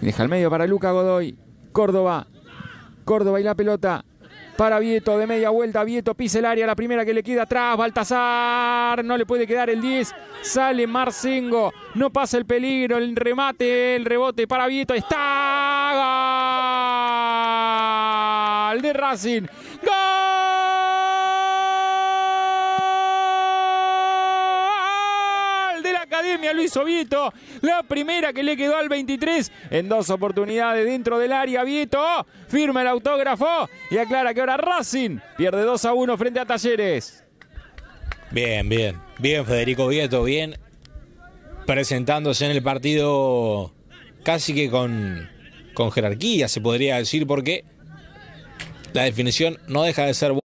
Deja el medio para Luca Godoy. Córdoba. Córdoba y la pelota. Para Vieto de media vuelta. Vieto pisa el área. La primera que le queda atrás. Baltasar. No le puede quedar el 10. Sale Marcengo. No pasa el peligro. El remate. El rebote para Vieto. Está. Gol de Racing. Gol de la Academia Luis Ovieto. La primera que le quedó al 23 en dos oportunidades dentro del área. Vieto firma el autógrafo y aclara que ahora Racing pierde 2 a 1 frente a Talleres. Bien, bien. Bien, Federico Vieto, bien. Presentándose en el partido casi que con, con jerarquía, se podría decir, porque la definición no deja de ser buena.